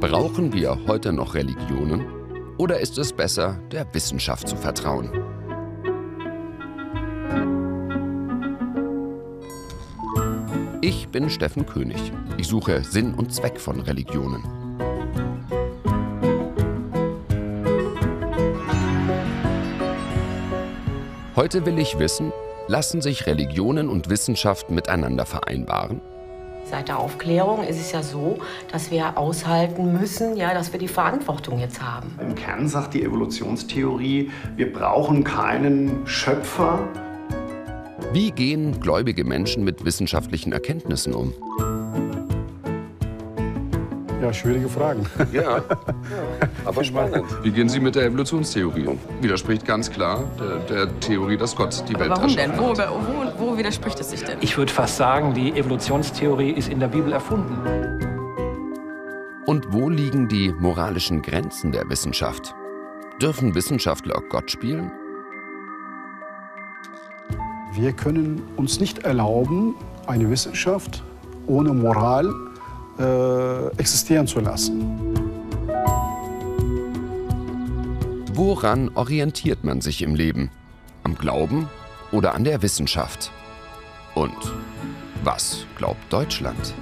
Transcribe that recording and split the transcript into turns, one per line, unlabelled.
Brauchen wir heute noch Religionen? Oder ist es besser, der Wissenschaft zu vertrauen? Ich bin Steffen König. Ich suche Sinn und Zweck von Religionen. Heute will ich wissen, lassen sich Religionen und Wissenschaft miteinander vereinbaren?
Seit der Aufklärung ist es ja so, dass wir aushalten müssen, ja, dass wir die Verantwortung jetzt haben.
Im Kern sagt die Evolutionstheorie, wir brauchen keinen Schöpfer.
Wie gehen gläubige Menschen mit wissenschaftlichen Erkenntnissen um?
Ja, schwierige Fragen.
Ja, aber spannend. Wie gehen Sie mit der Evolutionstheorie um? Widerspricht ganz klar der, der Theorie, dass Gott die Welt
Warum denn?
erschaffen hat.
Wo, wo, wo widerspricht es sich denn?
Ich würde fast sagen, die Evolutionstheorie ist in der Bibel erfunden.
Und wo liegen die moralischen Grenzen der Wissenschaft? Dürfen Wissenschaftler Gott spielen?
Wir können uns nicht erlauben, eine Wissenschaft ohne Moral äh, existieren zu lassen.
Woran orientiert man sich im Leben? Am Glauben oder an der Wissenschaft? Und was glaubt Deutschland?